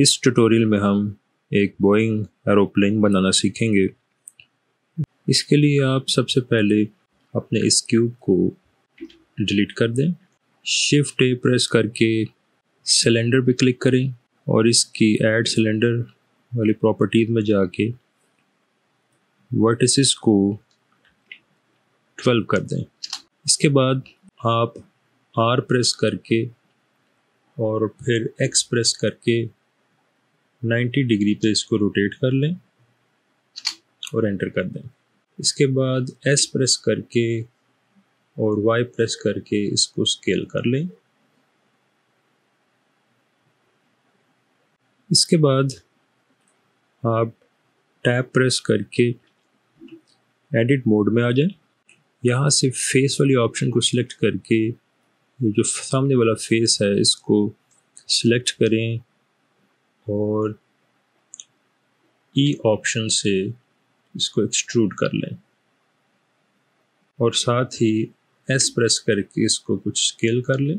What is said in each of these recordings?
इस ट्यूटोरियल में हम एक बोइंग एरोप्लेन बनाना सीखेंगे। इसके लिए आप सबसे पहले अपने इस क्यूब को डिलीट कर दें। शिफ्ट ए प्रेस करके सिलेंडर पे क्लिक करें और इसकी ऐड सिलेंडर वाली प्रॉपर्टीज़ में जाके वर्टिसेस को 12 कर दें। इसके बाद आप आर प्रेस करके और फिर एक्स प्रेस करके 90 डिग्री पे इसको रोटेट कर लें और एंटर कर दें। इसके बाद एस प्रेस करके और वाई प्रेस करके इसको स्केल कर लें। इसके बाद आप टैप प्रेस करके एडिट मोड में आ जाएँ। यहाँ से फेस वाली ऑप्शन को सिलेक्ट करके जो सामने वाला फेस है, इसको सिलेक्ट करें। और ई e ऑप्शन से इसको एक्सट्रूड कर लें। और साथ ही एस प्रेस करके इसको कुछ स्केल कर लें।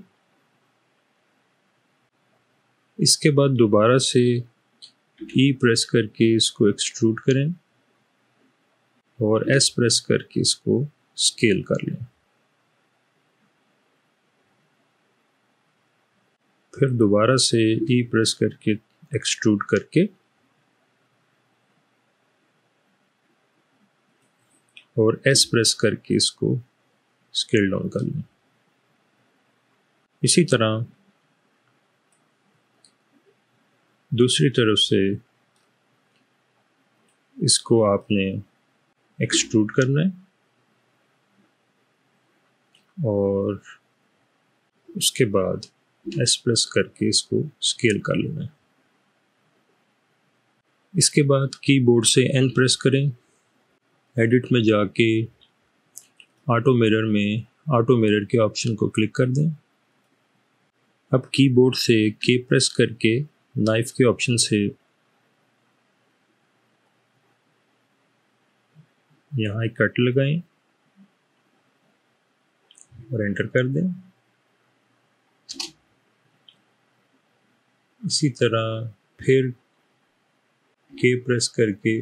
इसके बाद दोबारा से ई e प्रेस करके इसको एक्सट्रूड करें और एस प्रेस करके इसको स्केल कर लें। फिर दोबारा से ई e प्रेस करके एक्सट्रूड करके और एस प्रेस करके इसको स्केल डाउन कर लें। इसी तरह दूसरी तरफ़ से इसको आपने एक्सट्रूड करना है और उसके बाद एस प्रेस करके इसको स्केल कर लेना है। इसके बाद कीबोर्ड से एन प्रेस करें। एडिट में जाके ऑटो मिरर में ऑटो मिरर के ऑप्शन को क्लिक कर दें। अब कीबोर्ड से के प्रेस करके नाइफ के ऑप्शन से यहाँ एक कट लगाएँ और एंटर कर दें। इसी तरह फिर के प्रेस करके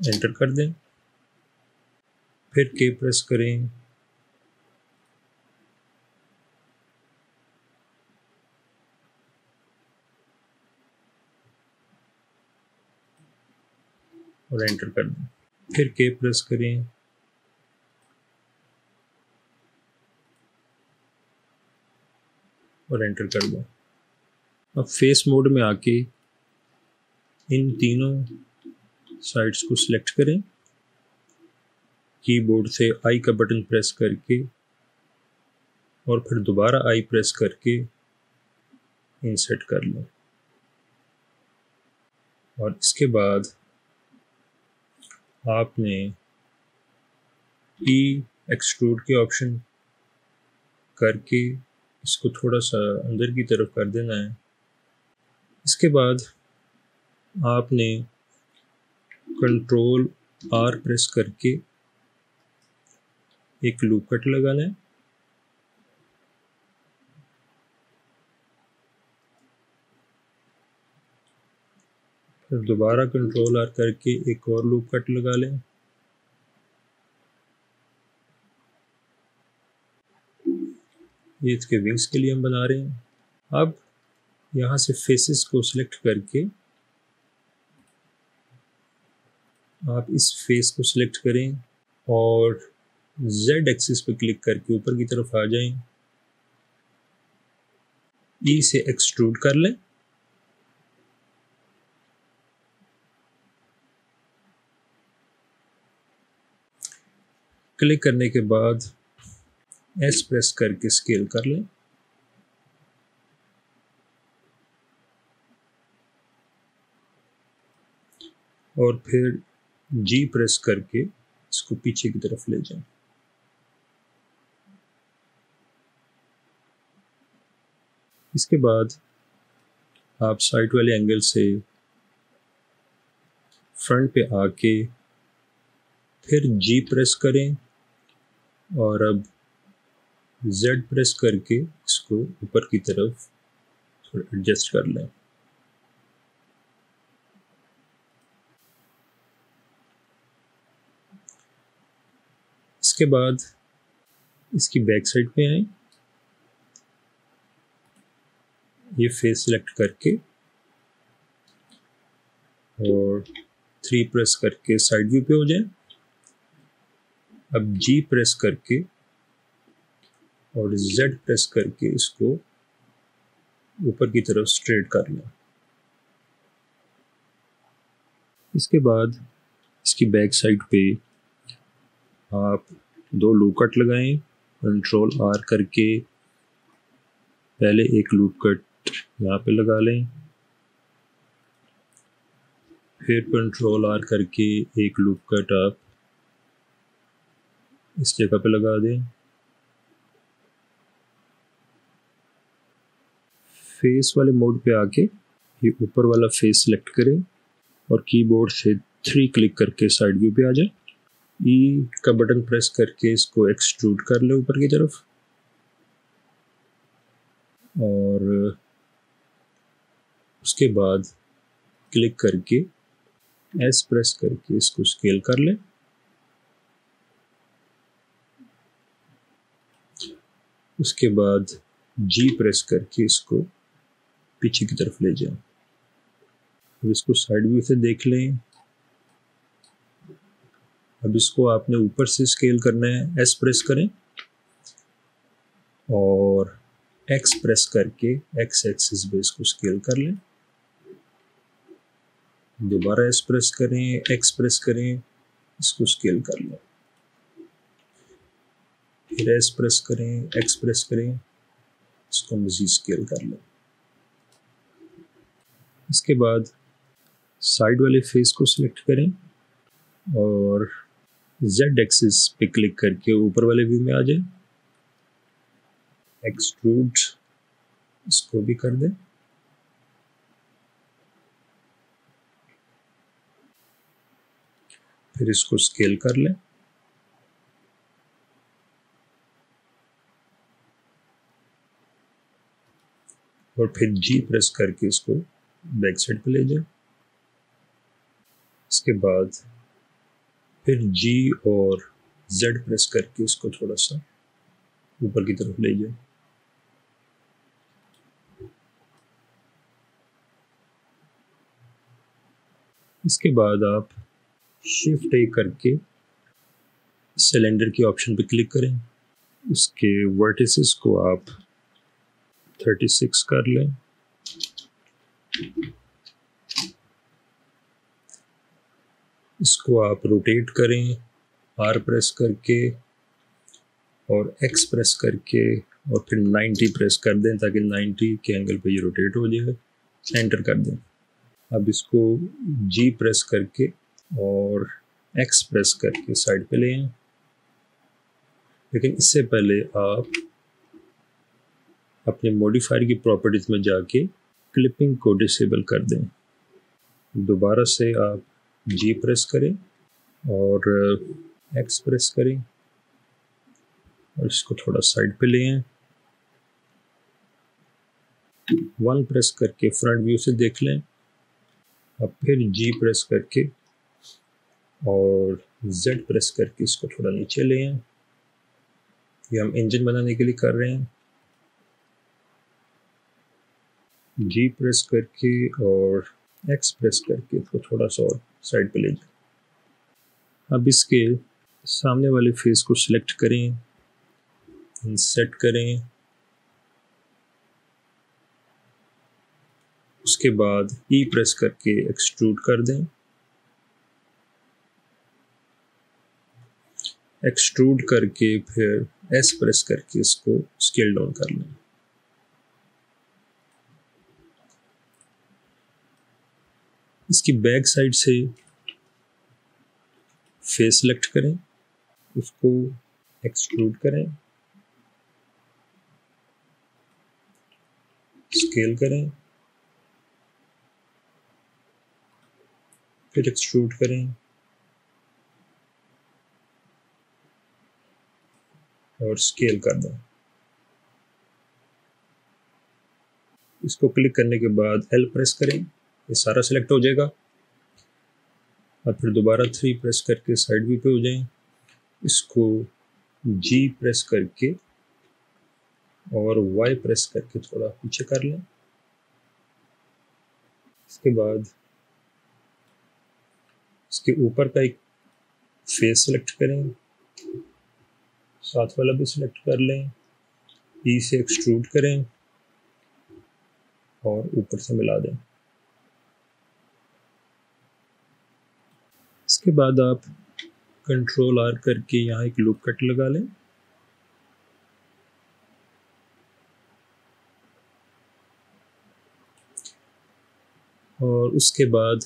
एंटर कर दें। फिर के प्रेस करें। और एंटर कर दें। फिर के प्रेस करें। और एंटर कर दें। अब फेस मोड में आके इन तीनों साइड्स को सिलेक्ट करें। कीबोर्ड से आई का बटन प्रेस करके और फिर दोबारा आई प्रेस करके इंसर्ट कर लें। और इसके बाद आपने ई एक्सट्रूड के ऑप्शन करके इसको थोड़ा सा अंदर की तरफ़ कर देना है। इसके बाद आपने कंट्रोल आर प्रेस करके एक लूप कट लगाना है। फिर दोबारा कंट्रोल आर करके एक और लूप कट लगा लें। ये इसके विंग्स के लिए हम बना रहे हैं। अब यहाँ से फेसेस को सिलेक्ट करके आप इस फेस को सिलेक्ट करें और Z एक्सिस पे क्लिक करके ऊपर की तरफ़ आ जाएँ। ई e से एक्सट्रूड कर लें। क्लिक करने के बाद एस प्रेस करके स्केल कर लें। और फिर जी प्रेस करके इसको पीछे की तरफ़ ले जाएँ। इसके बाद आप साइड वाले एंगल से फ्रंट पे आके फिर जी प्रेस करें। और अब जेड प्रेस करके इसको ऊपर की तरफ़ थोड़ा एडजस्ट कर लें। इसके बाद इसकी बैक साइड पे आए। ये फेस सेलेक्ट करके और थ्री प्रेस करके साइड व्यू पे हो जाए। अब जी प्रेस करके और Z प्रेस करके इसको ऊपर की तरफ़ स्ट्रेट कर लें। इसके बाद इसकी बैक साइड पे आप दो लूप कट लगाएँ कंट्रोल आर करके पहले एक लूप कट यहाँ पे लगा लें। फिर कंट्रोल आर करके एक लूप कट आप इस जगह पे लगा दें। फेस वाले मोड पे आके ये ऊपर वाला फेस सेलेक्ट करें और कीबोर्ड से थ्री क्लिक करके साइड व्यू पे आ जाए। ई e का बटन प्रेस करके इसको एक्सट्रूड कर ले ऊपर की तरफ़। और उसके बाद क्लिक करके एस प्रेस करके इसको स्केल कर ले। उसके बाद जी प्रेस करके इसको पीछे की तरफ़ ले जाएँ अब इसको साइड व्यू से देख लें। अब इसको आपने ऊपर से स्केल करना है। एस प्रेस करें और एक्स प्रेस करके एक्स एक्सिस बेस को स्केल कर लें। दोबारा एस प्रेस करें एक्स प्रेस करें, इसको स्केल कर लें। फिर एस प्रेस करें एक्स प्रेस करें, इसको मजीद स्केल कर लें। इसके बाद साइड वाले फेस को सिलेक्ट करें और जेड एक्सिस पे क्लिक करके ऊपर वाले व्यू में आ जाए। एक्सट्रूड इसको भी कर दें। फिर इसको स्केल कर लें। और फिर जी प्रेस करके इसको बैक साइड पर ले जाए। इसके बाद फिर जी और जेड प्रेस करके इसको थोड़ा सा ऊपर की तरफ़ ले जाए। इसके बाद आप शिफ्ट ए करके सिलेंडर की ऑप्शन पर क्लिक करें। उसके वर्टिसेस को आप 36 कर लें। इसको आप रोटेट करें आर प्रेस करके और एक्स प्रेस करके और फिर 90 प्रेस कर दें ताकि 90 के एंगल पे ये रोटेट हो जाए, एंटर कर दें। अब इसको जी प्रेस करके और एक्स प्रेस करके साइड पे ले आए। लेकिन इससे पहले आप अपने मॉडिफायर की प्रॉपर्टीज़ में जाके क्लिपिंग को डिसेबल कर दें। दोबारा से आप जी प्रेस करें और एक्स प्रेस करें और इसको थोड़ा साइड पे ले आए। वन प्रेस करके फ्रंट व्यू से देख लें। अब फिर जी प्रेस करके और जेड प्रेस करके इसको थोड़ा नीचे ले आए। ये हम इंजन बनाने के लिए कर रहे हैं। जी प्रेस करके और एक्स प्रेस करके इसको थोड़ा सा और साइड पे ले जाए। अब इसके सामने वाले फेस को सिलेक्ट करें सेट करें। उसके बाद ई e प्रेस करके एक्सट्रूड कर दें। एक्सट्रूड करके फिर एस प्रेस करके इसको स्केल डाउन कर लें। इसकी बैक साइड से फेस सेलेक्ट करें उसको एक्सट्रूड करें, स्केल करें, फिर एक्सट्रूड करें, और स्केल कर दें। इसको क्लिक करने के बाद एल प्रेस करें। ये सारा सिलेक्ट हो जाएगा। और फिर दोबारा थ्री प्रेस करके साइड व्यू पे हो जाएँ। इसको जी प्रेस करके और वाई प्रेस करके थोड़ा पीछे कर लें। इसके बाद इसके ऊपर का एक फेस सेलेक्ट करें। साथ वाला भी सिलेक्ट कर लें। ई से एक्सट्रूड करें और ऊपर से मिला दें। इसके बाद आप कंट्रोल आर करके यहाँ एक लूप कट लगा लें। और उसके बाद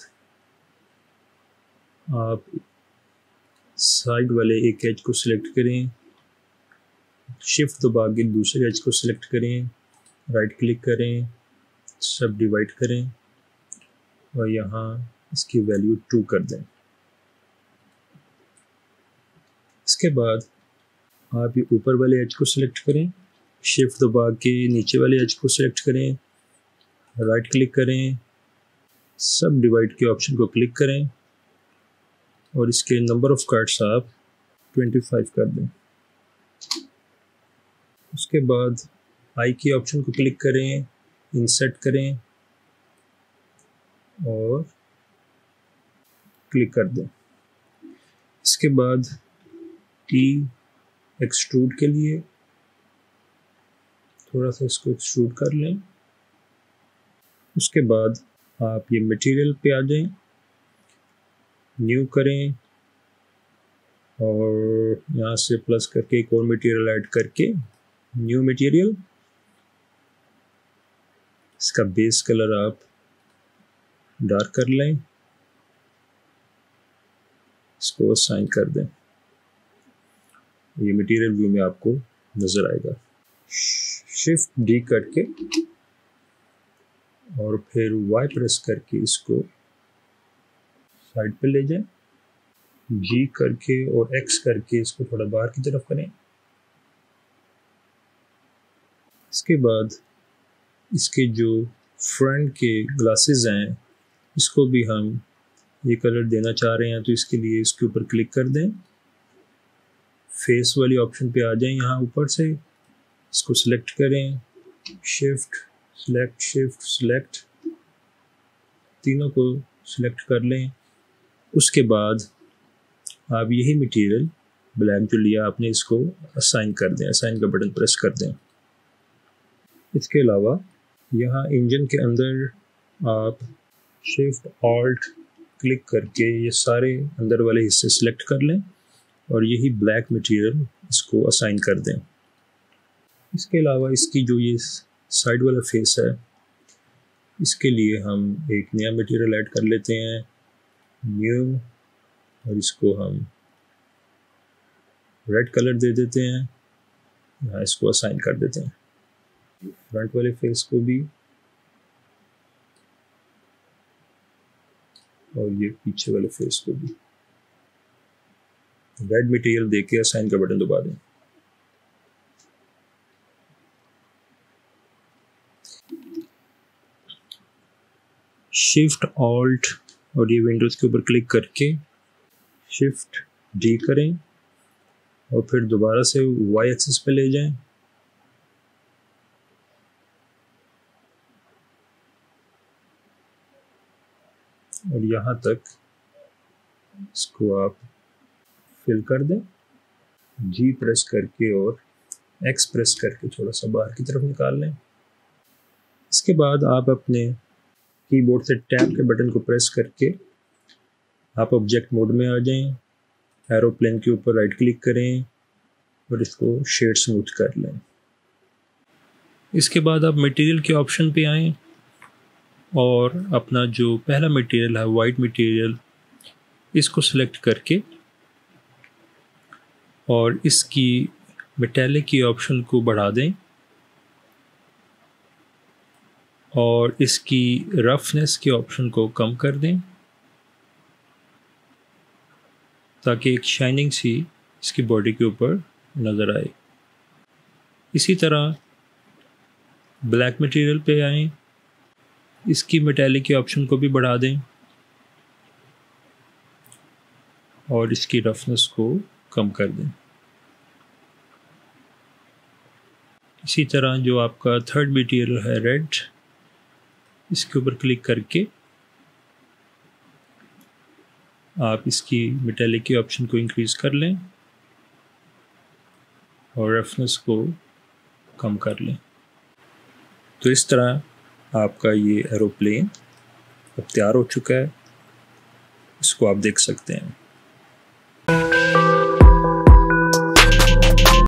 आप साइड वाले एक एज को सिलेक्ट करें। शिफ्ट दबा के दूसरे एज को सिलेक्ट करें। राइट क्लिक करें सब डिवाइड करें और यहाँ इसकी वैल्यू टू कर दें। इसके बाद आप ये ऊपर वाले एज को सिलेक्ट करें शिफ्ट दबा के नीचे वाले एज को सिलेक्ट करें राइट क्लिक करें सब डिवाइड के ऑप्शन को क्लिक करें और इसके नंबर ऑफ़ कार्ड्स आप 25 कर दें। उसके बाद आई के ऑप्शन को क्लिक करें इंसर्ट करें और क्लिक कर दें। इसके बाद टी एक्सट्रूड के लिए थोड़ा सा इसको एक्सट्रूड कर लें। उसके बाद आप ये मटेरियल पे आ जाएँ न्यू करें और यहाँ से प्लस करके एक और मटेरियल ऐड करके न्यू मटेरियल इसका बेस कलर आप डार्क कर लें। इसको साइन कर दें। ये मटेरियल व्यू में आपको नज़र आएगा। शिफ्ट डी करके और फिर वाई प्रेस करके इसको साइड पे ले जाएँ। जी करके और एक्स करके इसको थोड़ा बाहर की तरफ़ करें। इसके बाद इसके जो फ्रंट के ग्लासेस हैं, इसको भी हम ये कलर देना चाह रहे हैं तो इसके लिए इसके ऊपर क्लिक कर दें। फेस वाली ऑप्शन पे आ जाएँ यहाँ ऊपर से। इसको सिलेक्ट करें। शिफ्ट सिलेक्ट शिफ्ट सिलेक्ट तीनों को सिलेक्ट कर लें। उसके बाद आप यही मटेरियल ब्लैक जो लिया आपने इसको असाइन कर दें। असाइन का बटन प्रेस कर दें। इसके अलावा यहाँ इंजन के अंदर आप शिफ्ट ऑल्ट क्लिक करके ये सारे अंदर वाले हिस्से सेलेक्ट कर लें। और यही ब्लैक मटेरियल इसको असाइन कर दें। इसके अलावा इसकी जो ये साइड वाला फेस है, इसके लिए हम एक नया मटेरियल ऐड कर लेते हैं न्यू और इसको हम रेड कलर दे देते हैं, यहाँ इसको असाइन कर देते हैं। फ्रंट वाले फेस को भी और ये पीछे वाले फेस को भी। रेड मटेरियल देके असाइन का बटन दबा दें। शिफ्ट ऑल्ट और ये विंडोज़ के ऊपर क्लिक करके शिफ्ट डी करें और फिर दोबारा से वाई एक्सिस पे ले जाएँ। और यहाँ तक इसको आप फिल कर दें। जी प्रेस करके और एक्स प्रेस करके थोड़ा सा बाहर की तरफ़ निकाल लें। इसके बाद आप अपने कीबोर्ड से टैप के बटन को प्रेस करके आप ऑब्जेक्ट मोड में आ जाएँ। एरोप्लेन के ऊपर राइट क्लिक करें और इसको शेड स्मूथ कर लें। इसके बाद आप मटेरियल के ऑप्शन पे आएँ और अपना जो पहला मटेरियल है वाइट मटेरियल इसको सिलेक्ट करके और इसकी मेटेलिक की ऑप्शन को बढ़ा दें। और इसकी रफनेस के ऑप्शन को कम कर दें। ताकि एक शाइनिंग सी इसकी बॉडी के ऊपर नज़र आए। इसी तरह ब्लैक मटेरियल पे आए। इसकी मेटेलिक के ऑप्शन को भी बढ़ा दें। और इसकी रफनेस को कम कर दें। इसी तरह जो आपका थर्ड मटेरियल है रेड इसके ऊपर क्लिक करके आप इसकी मेटेलिक के ऑप्शन को इंक्रीज़ कर लें और रफनेस को कम कर लें। तो इस तरह आपका ये एरोप्लेन अब तैयार हो चुका है। इसको आप देख सकते हैं।